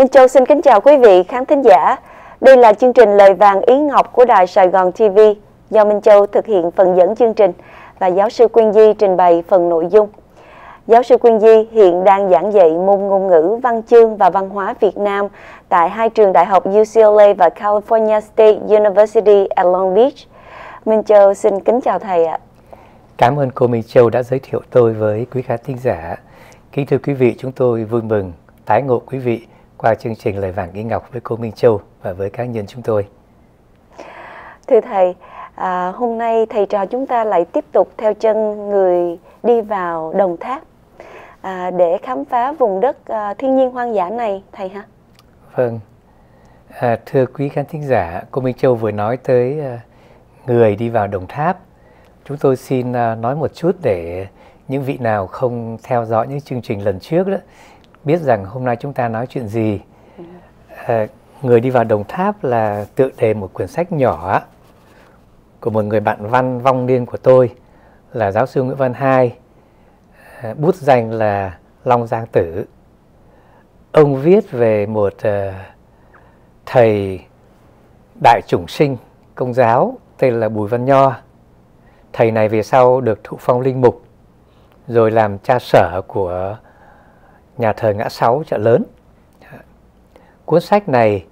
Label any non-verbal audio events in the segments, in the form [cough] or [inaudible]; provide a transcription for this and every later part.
Minh Châu xin kính chào quý vị khán thính giả. Đây là chương trình Lời vàng ý ngọc của Đài Sài Gòn TV do Minh Châu thực hiện phần dẫn chương trình và giáo sư Quyên Di trình bày phần nội dung. Giáo sư Quyên Di hiện đang giảng dạy môn ngôn ngữ, văn chương và văn hóa Việt Nam tại hai trường đại học UCLA và California State University at Long Beach. Minh Châu xin kính chào thầy ạ. Cảm ơn cô Minh Châu đã giới thiệu tôi với quý khán thính giả. Kính thưa quý vị, chúng tôi vui mừng tái ngộ quý vị qua chương trình Lời Vàng Ý Ngọc với cô Minh Châu và với cá nhân chúng tôi. Thưa thầy, à, hôm nay thầy trò chúng ta lại tiếp tục theo chân người đi vào Đồng Tháp à, để khám phá vùng đất à, thiên nhiên hoang dã này thầy ha. Vâng, à, thưa quý khán thính giả, cô Minh Châu vừa nói tới à, người đi vào Đồng Tháp. Chúng tôi xin à, nói một chút để những vị nào không theo dõi những chương trình lần trước đó biết rằng hôm nay chúng ta nói chuyện gì. À, người đi vào Đồng Tháp là tựa đề một quyển sách nhỏ của một người bạn văn vong niên của tôi là giáo sư Nguyễn Văn Hai. À, bút danh là Long Giang Tử. Ông viết về một uh, thầy đại chủng sinh công giáo tên là Bùi Văn Nho. Thầy này về sau được thụ phong linh mục rồi làm cha sở của nhà thờ ngã sáu, chợ lớn cuốn sách này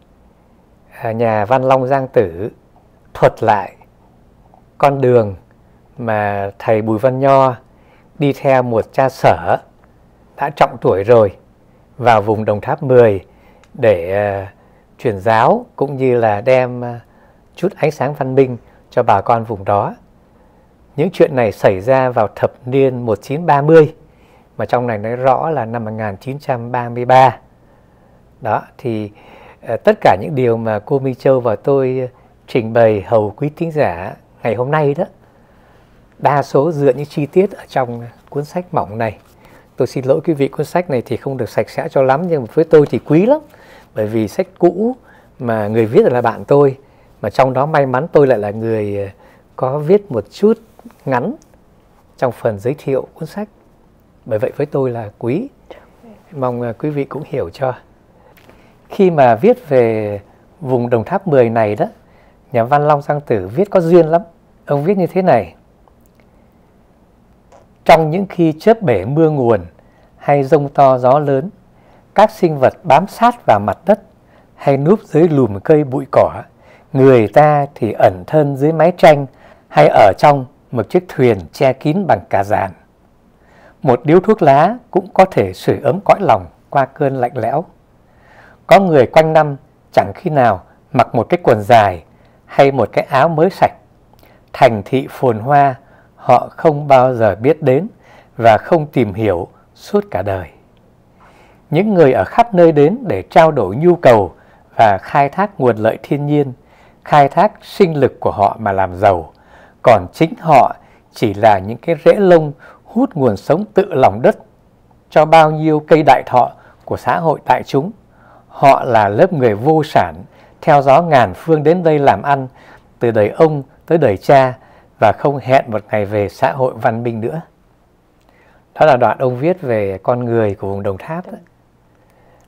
à, nhà văn long giang tử thuật lại con đường mà thầy bùi văn nho đi theo một cha sở đã trọng tuổi rồi vào vùng đồng tháp 10 để à, truyền giáo cũng như là đem à, chút ánh sáng văn minh cho bà con vùng đó. Những chuyện này xảy ra vào thập niên 1930 mà trong này nói rõ là năm 1933. Đó thì uh, tất cả những điều mà cô Minh Châu và tôi ờ, trình bày hầu quý thính giả ngày hôm nay đó đa số dựa những chi tiết ở trong cuốn sách mỏng này. Tôi xin lỗi quý vị cuốn sách này thì không được sạch sẽ cho lắm nhưng với tôi thì quý lắm bởi vì sách cũ mà người viết là bạn tôi mà trong đó may mắn tôi lại là người ờ, có viết một chút ngắn trong phần giới thiệu cuốn sách bởi vậy với tôi là quý. Mong ờ, quý vị cũng hiểu cho. Khi mà viết về vùng đồng tháp 10 này đó nhà văn long giang tử viết có duyên lắm. Ông viết như thế này. Trong những khi chớp bể mưa nguồn hay rông to gió lớn các sinh vật bám sát vào mặt đất hay núp dưới lùm cây bụi cỏ người ta thì ẩn thân dưới mái tranh hay ở trong một chiếc thuyền che kín bằng cà giàn một điếu thuốc lá cũng có thể sưởi ấm cõi lòng qua cơn lạnh lẽo. Có người quanh năm chẳng khi nào mặc một cái quần dài hay một cái áo mới sạch. Thành thị phồn hoa họ không bao giờ biết đến và không tìm hiểu suốt cả đời. Những người ở khắp nơi đến để trao đổi nhu cầu và khai thác nguồn lợi thiên nhiên, khai thác sinh lực của họ mà làm giàu, còn chính họ chỉ là những cái rễ lông hút nguồn sống tự lòng đất cho bao nhiêu cây đại thọ của xã hội đại chúng. Họ là lớp người vô sản, theo gió ngàn phương đến đây làm ăn, từ đời ông tới đời cha và không hẹn một ngày về xã hội văn minh nữa. Đó là đoạn ông viết về con người của vùng Đồng Tháp. Đó.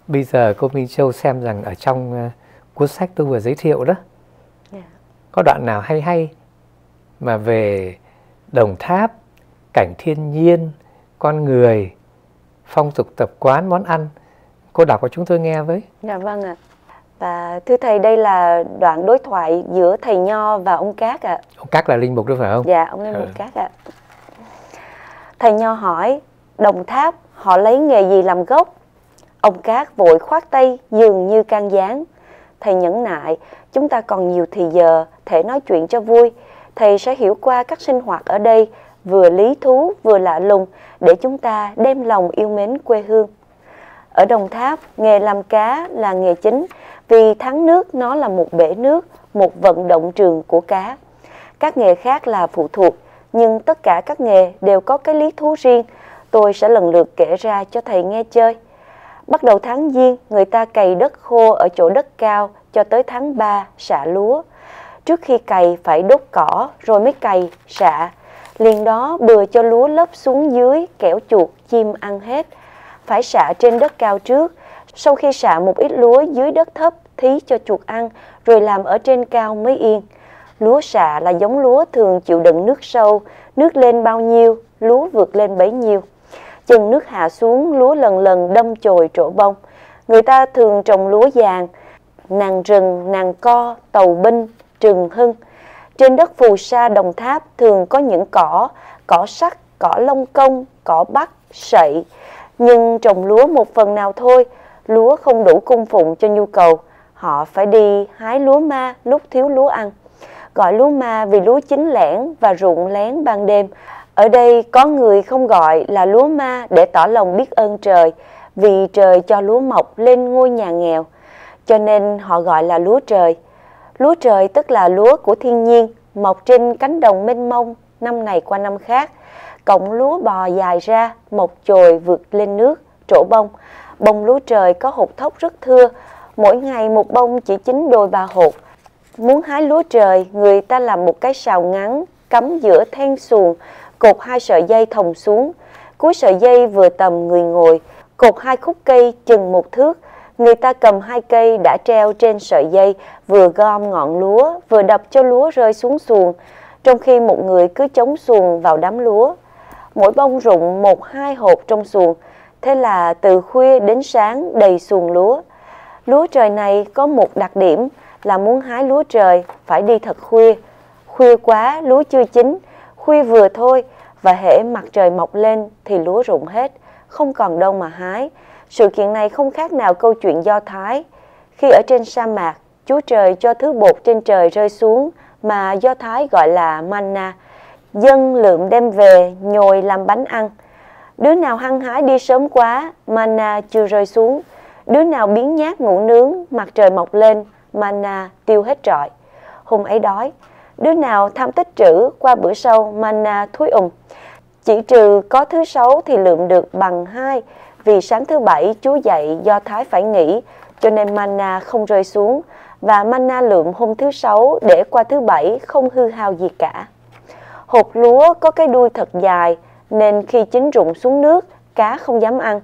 Bây giờ cô Minh Châu xem rằng ở trong uh, cuốn sách tôi vừa giới thiệu đó. Dạ. có đoạn nào hay hay mà về Đồng Tháp cảnh thiên nhiên, con người, phong tục tập quán, món ăn. Cô đọc cho chúng tôi nghe với. Dạ vâng ạ. Và thưa thầy đây là đoạn đối thoại giữa thầy Nho và ông Cát ạ. Ông Cát là linh mục đó phải không? Dạ, ông linh mục ừ. Cát ạ. Thầy Nho hỏi, Đồng Tháp họ lấy nghề gì làm gốc? Ông Cát vội khoát tay dường như can gián. Thầy nhẫn nại, chúng ta còn nhiều thì giờ, thể nói chuyện cho vui. Thầy sẽ hiểu qua các sinh hoạt ở đây vừa lý thú vừa lạ lùng để chúng ta đem lòng yêu mến quê hương. Ở Đồng Tháp, nghề làm cá là nghề chính vì thắng nước nó là một bể nước, một vận động trường của cá. Các nghề khác là phụ thuộc, nhưng tất cả các nghề đều có cái lý thú riêng. Tôi sẽ lần lượt kể ra cho thầy nghe chơi. Bắt đầu tháng Giêng, người ta cày đất khô ở chỗ đất cao cho tới tháng 3 xạ lúa. Trước khi cày phải đốt cỏ rồi mới cày, xạ liền đó bừa cho lúa lấp xuống dưới kẻo chuột chim ăn hết phải xạ trên đất cao trước Sau khi xạ một ít lúa dưới đất thấp thí cho chuột ăn, rồi làm ở trên cao mới yên. Lúa xạ là giống lúa thường chịu đựng nước sâu, nước lên bao nhiêu, lúa vượt lên bấy nhiêu. Chừng nước hạ xuống, lúa lần lần đâm chồi trổ bông. Người ta thường trồng lúa vàng, nàng rừng, nàng co, tàu binh, trừng hưng. Trên đất phù sa đồng tháp thường có những cỏ, cỏ sắt, cỏ lông công, cỏ bắc, sậy. Nhưng trồng lúa một phần nào thôi, lúa không đủ cung phụng cho nhu cầu. Họ phải đi hái lúa ma lúc thiếu lúa ăn. Gọi lúa ma vì lúa chín lẻn và rụng lén ban đêm. Ở đây có người không gọi là lúa ma để tỏ lòng biết ơn trời, vì trời cho lúa mọc lên ngôi nhà nghèo, cho nên họ gọi là lúa trời. Lúa trời tức là lúa của thiên nhiên, mọc trên cánh đồng mênh mông năm này qua năm khác. Cọng lúa bò dài ra, mọc chồi vượt lên nước, trổ bông. Bông lúa trời có hột thóc rất thưa, mỗi ngày một bông chỉ chín đôi ba hột. Muốn hái lúa trời, người ta làm một cái sào ngắn, cắm giữa then xuồng, cột hai sợi dây thòng xuống. Cuối sợi dây vừa tầm người ngồi, cột hai khúc cây chừng một thước. Người ta cầm hai cây đã treo trên sợi dây, vừa gom ngọn lúa, vừa đập cho lúa rơi xuống xuồng, trong khi một người cứ chống xuồng vào đám lúa. Mỗi bông rụng một hai hộp trong xuồng, thế là từ khuya đến sáng đầy xuồng lúa. Lúa trời này có một đặc điểm là muốn hái lúa trời phải đi thật khuya. Khuya quá lúa chưa chín, khuya vừa thôi và hễ mặt trời mọc lên thì lúa rụng hết, không còn đâu mà hái. Sự kiện này không khác nào câu chuyện Do Thái. Khi ở trên sa mạc, Chúa Trời cho thứ bột trên trời rơi xuống mà Do Thái gọi là manna. Dân lượm đem về nhồi làm bánh ăn. Đứa nào hăng hái đi sớm quá, manna chưa rơi xuống. Đứa nào biến nhát ngủ nướng, mặt trời mọc lên, manna tiêu hết trọi. Hôm ấy đói, đứa nào tham tích trữ qua bữa sau manna thúi ùm. Chỉ trừ có thứ sáu thì lượm được bằng hai, vì sáng thứ bảy Chúa dạy do Thái phải nghỉ, cho nên manna không rơi xuống, và manna lượm hôm thứ sáu để qua thứ bảy không hư hao gì cả. Hột lúa có cái đuôi thật dài, nên khi chín rụng xuống nước, cá không dám ăn.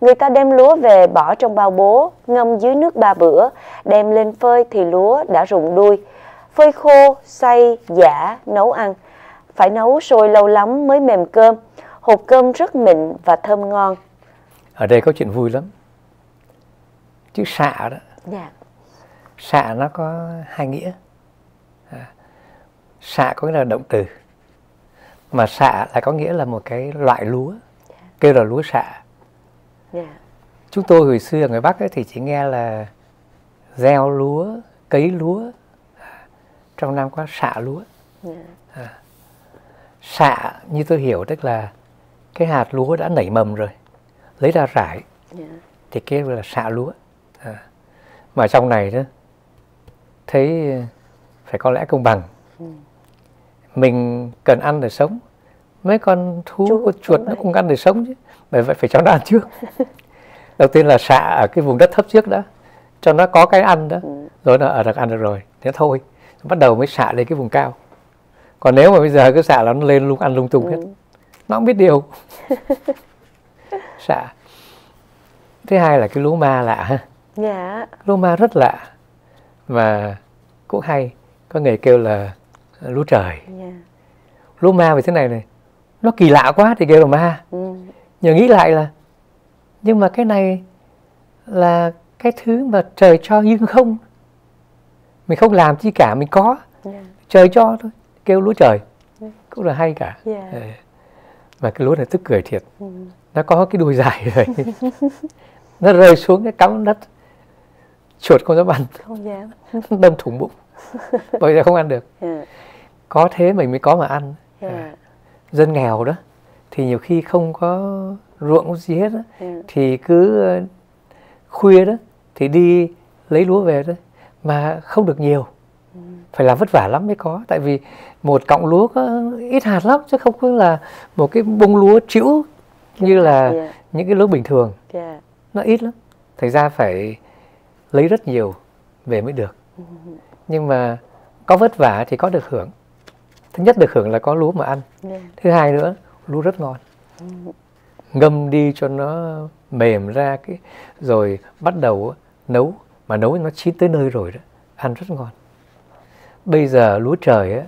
Người ta đem lúa về bỏ trong bao bố, ngâm dưới nước ba bữa, đem lên phơi thì lúa đã rụng đuôi. Phơi khô, xay, giả, nấu ăn. Phải nấu sôi lâu lắm mới mềm cơm. Hột cơm rất mịn và thơm ngon. Ở đây có chuyện vui lắm. Chữ xạ đó. Dạ. Xạ nó có hai nghĩa. À, xạ có nghĩa là động từ. Mà xạ là có nghĩa là một cái loại lúa. Kêu là lúa xạ. Dạ. Chúng tôi hồi xưa ở ngoài Bắc ấy thì chỉ nghe là gieo lúa, cấy lúa. À, trong năm có xạ lúa. Dạ. Xạ như tôi hiểu tức là cái hạt lúa đã nảy mầm rồi. Lấy ra rải Dạ. thì kêu là xạ lúa. À. Mà trong này đó thấy phải có lẽ công bằng. Ừ. Mình cần ăn để sống. Mấy con thú, Chuột con chuột nó cũng ăn để sống chứ. Bởi vậy phải cho nó ăn trước. [laughs] Đầu tiên là xạ ở cái vùng đất thấp trước đã. Cho nó có cái ăn đó. Ừ. Rồi nó ở được ăn được rồi. Thế thôi. Bắt đầu mới xạ lên cái vùng cao. Còn nếu mà bây giờ cứ xạ là nó lên lung ăn lung tung hết. Ừ. Nó không biết điều. [laughs] xạ. Thứ hai là cái lúa ma lạ ha. Dạ. lúa ma rất lạ và cũng hay có người kêu là lúa trời Dạ. lúa ma về thế này này nó kỳ lạ quá thì kêu là ma Ừ. nhờ nghĩ lại là nhưng mà cái này là cái thứ mà trời cho nhưng không mình không làm chi cả mình có Dạ. trời cho thôi kêu lúa trời cũng là hay cả Dạ. Ừ. mà cái lúa này tức cười thiệt. Ừ. nó có cái đuôi dài rồi. [laughs] Nó rơi xuống cái cắm đất. Chuột không dám ăn. Không dám. [laughs] đâm thủng bụng. Bây giờ không ăn được. Dạ. có thế mình mới có mà ăn. Dạ. dân nghèo đó thì nhiều khi không có ruộng gì hết đó, Dạ. thì cứ ờ, khuya đó thì đi lấy lúa về đó mà không được nhiều. Phải làm vất vả lắm mới có. Tại vì một cọng lúa có ít hạt lắm chứ không có là một cái bông lúa trĩu như là Dạ. những cái lúa bình thường. Dạ. nó ít lắm. Thành ra phải lấy rất nhiều về mới được. Nhưng mà có vất vả thì có được hưởng. Thứ nhất được hưởng là có lúa mà ăn. Dạ. thứ hai nữa lúa rất ngon. Ngâm đi cho nó mềm ra cái rồi bắt đầu nấu. Mà nấu nó chín tới nơi rồi đó ăn rất ngon. Bây giờ lúa trời á,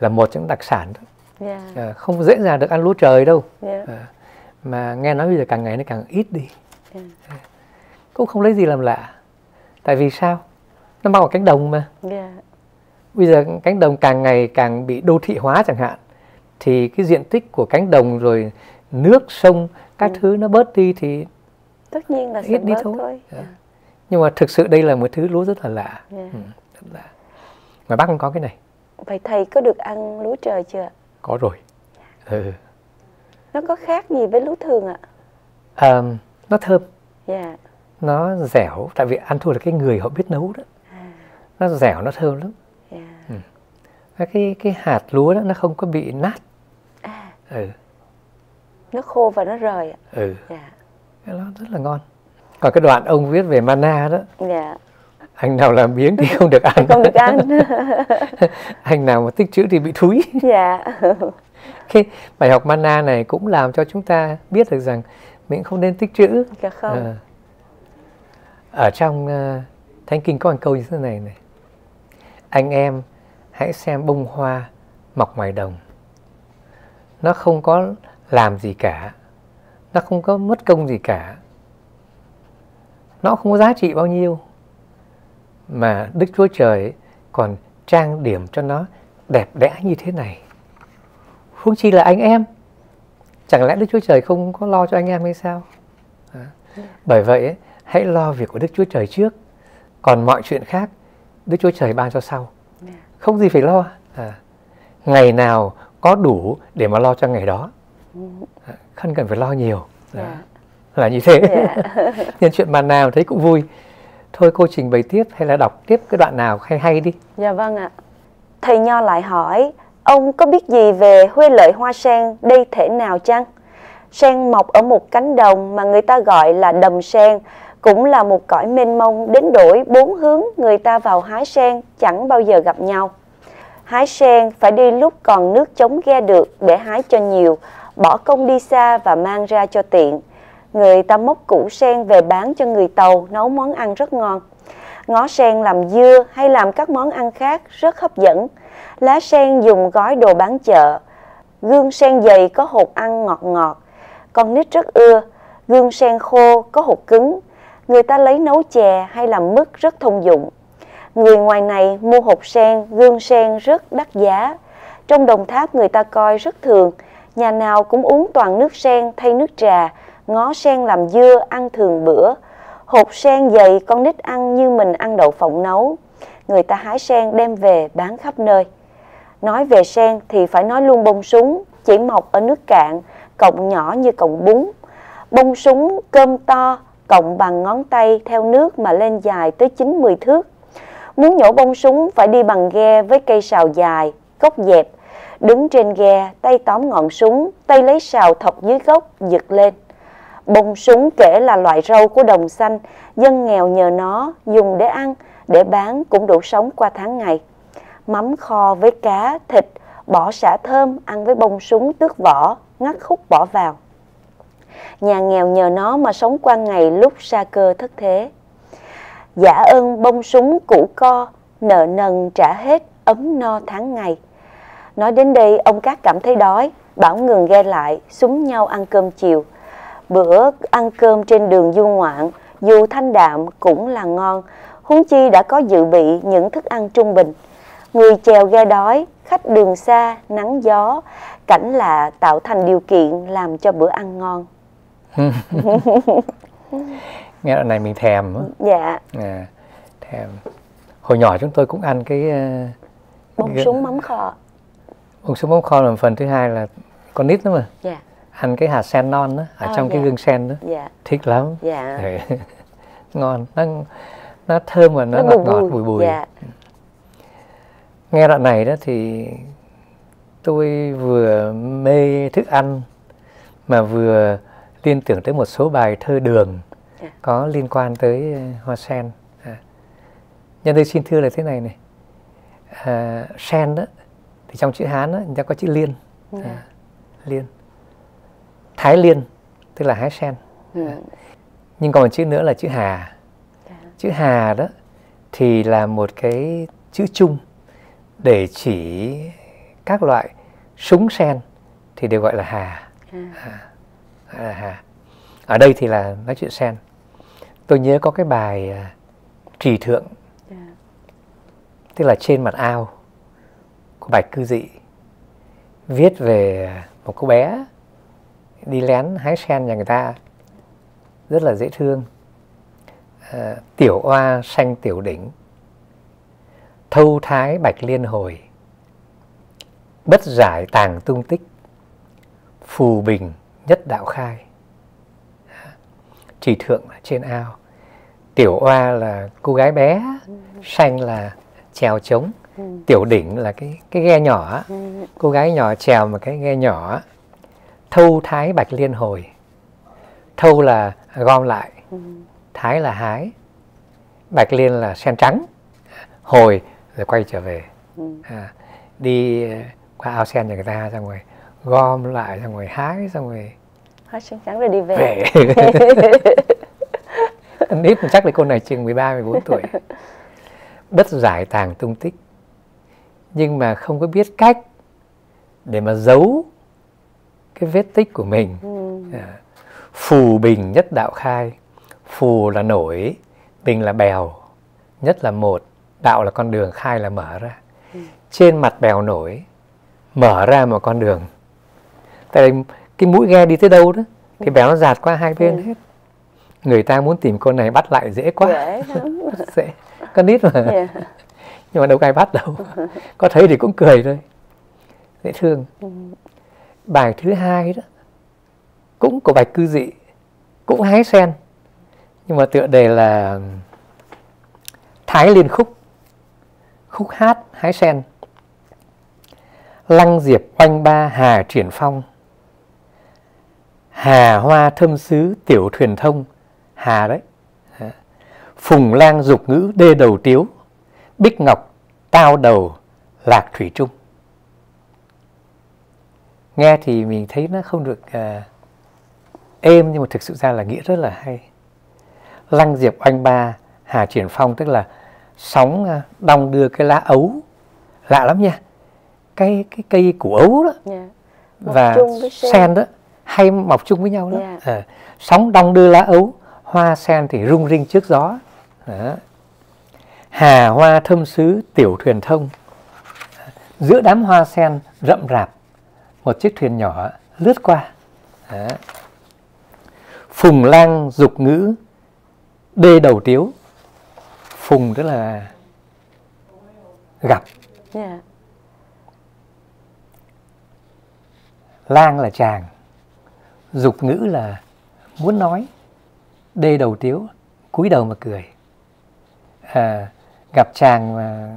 là một trong đặc sản đó. dạ. À, không dễ dàng được ăn lúa trời đâu. Dạ. À, mà nghe nói bây giờ càng ngày nó càng ít đi. Dạ. Cũng không lấy gì làm lạ. Tại vì sao? Nó mọc ở cánh đồng mà. Dạ. Bây giờ cánh đồng càng ngày càng bị đô thị hóa chẳng hạn thì cái diện tích của cánh đồng rồi nước sông các Ừ. thứ nó bớt đi thì tất nhiên là sẽ Ít đi thôi. thôi. Dạ. Nhưng mà thực sự đây là một thứ lúa rất là lạ. Dạ. ừ, rất lạ. Ngoài bắc không có cái này vậy thầy có được ăn lúa trời chưa có rồi. Ừ. nó có khác gì với lúa thường ạ? À, nó thơm. Dạ. Nó dẻo tại vì ăn thua là cái người họ biết nấu đó. À, nó dẻo nó thơm lắm. Dạ. Và cái cái hạt lúa đó nó không có bị nát. À. Ừ. Nó khô và nó rời ạ. Ừ. Dạ. Cái nó rất là ngon. Còn cái đoạn ông viết về mana đó dạ anh nào làm biếng thì không được ăn. Không được ăn. [laughs] Anh nào mà tích trữ thì bị thúi. Dạ. Cái bài học mana này cũng làm cho chúng ta biết được rằng mình không nên tích trữ dạ không. Ờ. ở trong ờ, thánh kinh có một câu như thế này này. Anh em hãy xem bông hoa mọc ngoài đồng. Nó không có làm gì cả. Nó không có mất công gì cả. Nó không có giá trị bao nhiêu mà đức chúa trời còn trang điểm cho nó đẹp đẽ như thế này. Huống chi là anh em. Chẳng lẽ đức chúa trời không có lo cho anh em hay sao? À. bởi vậy ấy, hãy lo việc của đức chúa trời trước. Còn mọi chuyện khác đức chúa trời ban cho sau. Không gì phải lo. À. ngày nào có đủ để mà lo cho ngày đó. À, không cần phải lo nhiều. Dạ. là như thế. Dạ. [laughs] Nhân chuyện màn nào thấy cũng vui thôi cô trình bày tiếp hay là đọc tiếp cái đoạn nào hay hay đi Dạ vâng ạ. Thầy Nho lại hỏi, ông có biết gì về huê lợi hoa sen đây thể nào chăng? Sen mọc ở một cánh đồng mà người ta gọi là đầm sen, cũng là một cõi mênh mông đến đổi bốn hướng người ta vào hái sen chẳng bao giờ gặp nhau. Hái sen phải đi lúc còn nước chống ghe được để hái cho nhiều, bỏ công đi xa và mang ra cho tiện. Người ta móc củ sen về bán cho người Tàu nấu món ăn rất ngon. Ngó sen làm dưa hay làm các món ăn khác rất hấp dẫn. Lá sen dùng gói đồ bán chợ. Gương sen dày có hột ăn ngọt ngọt. Con nít rất ưa. Gương sen khô có hột cứng. Người ta lấy nấu chè hay làm mứt rất thông dụng. Người ngoài này mua hột sen, gương sen rất đắt giá. Trong đồng tháp người ta coi rất thường. Nhà nào cũng uống toàn nước sen thay nước trà. Ngó sen làm dưa ăn thường bữa. Hột sen dày con nít ăn như mình ăn đậu phộng nấu. Người ta hái sen đem về bán khắp nơi. Nói về sen thì phải nói luôn bông súng, chỉ mọc ở nước cạn, cọng nhỏ như cọng bún. Bông súng cơm to, cọng bằng ngón tay theo nước mà lên dài tới 9-10 thước. Muốn nhổ bông súng phải đi bằng ghe với cây sào dài, gốc dẹp. Đứng trên ghe, tay tóm ngọn súng, tay lấy sào thọc dưới gốc, giật lên. Bông súng kể là loại rau của đồng xanh, dân nghèo nhờ nó dùng để ăn, để bán cũng đủ sống qua tháng ngày. Mắm kho với cá, thịt, bỏ xả thơm ăn với bông súng tước vỏ, ngắt khúc bỏ vào. Nhà nghèo nhờ nó mà sống qua ngày lúc xa cơ thất thế. Giả ơn bông súng cũ co, nợ nần trả hết, ấm no tháng ngày. Nói đến đây, ông Cát cảm thấy đói, bảo ngừng ghe lại, súng nhau ăn cơm chiều. Bữa ăn cơm trên đường du ngoạn, dù thanh đạm cũng là ngon, huống chi đã có dự bị những thức ăn trung bình. Người chèo ghe đói, khách đường xa, nắng gió, cảnh lạ tạo thành điều kiện làm cho bữa ăn ngon. [laughs] nghe đoạn này mình thèm. Dạ, à, thèm hồi nhỏ chúng tôi cũng ăn cái ờ, bông cái- súng mắm kho. bông súng bông kho là phần thứ hai là con nít nữa mà Dạ, ăn cái hạt sen non đó ở À, trong cái dạ. gương sen đó dạ, thích lắm dạ. [laughs] Ngon nó nó thơm và nó, Nó ngọt bùi ngọt bùi. bùi Dạ, nghe đoạn này đó thì tôi vừa mê thức ăn mà vừa liên tưởng tới một số bài thơ đường Dạ. có liên quan tới ờ, hoa sen à. nhân đây xin thưa là thế này này à, sen đó thì trong chữ hán đó người ta có chữ liên dạ. liên thái liên tức là hái sen Ừ. nhưng còn một chữ nữa là chữ hà Dạ. chữ hà đó thì là một cái chữ chung để chỉ các loại súng sen thì đều gọi là hà À. Là hà ở đây thì là nói chuyện sen tôi nhớ có cái bài à, trì thượng Dạ. tức là trên mặt ao của bạch cư dị viết về một cô bé đi lén hái sen nhà người ta rất là dễ thương. À, tiểu oa xanh tiểu đỉnh. Thâu thái bạch liên hồi. Bất giải tàng tung tích. Phù bình nhất đạo khai. Trì thượng là trên ao. Tiểu oa là cô gái bé xanh là trèo trống. Tiểu đỉnh là cái cái ghe nhỏ. Cô gái nhỏ trèo một cái ghe nhỏ thâu thái bạch liên hồi. Thâu là gom lại Ừ. thái là hái bạch liên là sen trắng hồi rồi quay trở về. Ừ. à, đi ờ, qua ao sen nhà người ta xong rồi gom lại xong rồi hái xong rồi hết sáng trắng rồi đi về, về. [laughs] Nít chắc là cô này chừng 13 14 tuổi. Bất giải tàng tung tích nhưng mà không có biết cách để mà giấu cái vết tích của mình. Ừ. À, phù bình nhất đạo khai phù là nổi bình là bèo nhất là một đạo là con đường khai là mở ra. Trên mặt bèo nổi mở ra một con đường. Tại cái mũi ghe đi tới đâu đó thì bèo nó giạt qua hai bên Ừ. hết. Người ta muốn tìm cô này bắt lại dễ quá. [laughs] Dễ. Con nít mà. Dạ. nhưng mà đâu có ai bắt đâu. Có thấy thì cũng cười thôi. Dễ thương. Ừ bài thứ hai đó, cũng của bạch cư dị, cũng hái sen. Nhưng mà tựa đề là thái liên khúc khúc hát hái sen. Lăng diệp oanh ba hà triển phong. Hà hoa thâm sứ tiểu thuyền thông. Hà đấy. Phùng lang dục ngữ, đê đầu tiếu. Bích ngọc, tao đầu, lạc thủy trung nghe thì mình thấy nó không được à, êm nhưng mà thực sự ra là nghĩa rất là hay lăng diệp oanh ba hà triển phong tức là sóng à, đong đưa cái lá ấu lạ lắm nha cái cái cây củ ấu đó Dạ. Mọc và sen. đó hay mọc chung với nhau đó Dạ. Ờ, sóng đong đưa lá ấu hoa sen thì rung rinh trước gió Đó. hà hoa thâm sứ tiểu thuyền thông giữa đám hoa sen rậm rạp một chiếc thuyền nhỏ lướt qua Đó. phùng lang dục ngữ đê đầu tiếu phùng tức là gặp Dạ. lang là chàng dục ngữ là muốn nói đê đầu tiếu cúi đầu mà cười à, gặp chàng mà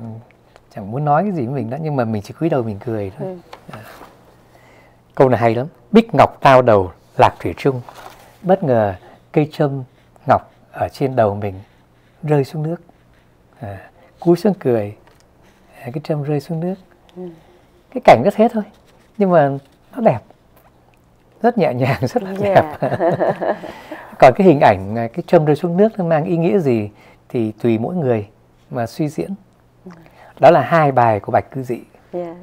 chẳng muốn nói cái gì với mình đó nhưng mà mình chỉ cúi đầu mình cười thôi Ừ. à. Câu này hay lắm. Bích ngọc tao đầu lạc thủy trung. Bất ngờ cây châm ngọc ở trên đầu mình rơi xuống nước. À, cúi xuống cười. À, cái châm rơi xuống nước. Ừ. cái cảnh rất thế thôi nhưng mà nó đẹp. Rất nhẹ nhàng rất là Dạ. đẹp. [laughs] Còn cái hình ảnh à, cái châm rơi xuống nước nó mang ý nghĩa gì thì tùy mỗi người mà suy diễn. Đó là hai bài của bạch cư dị. Dạ.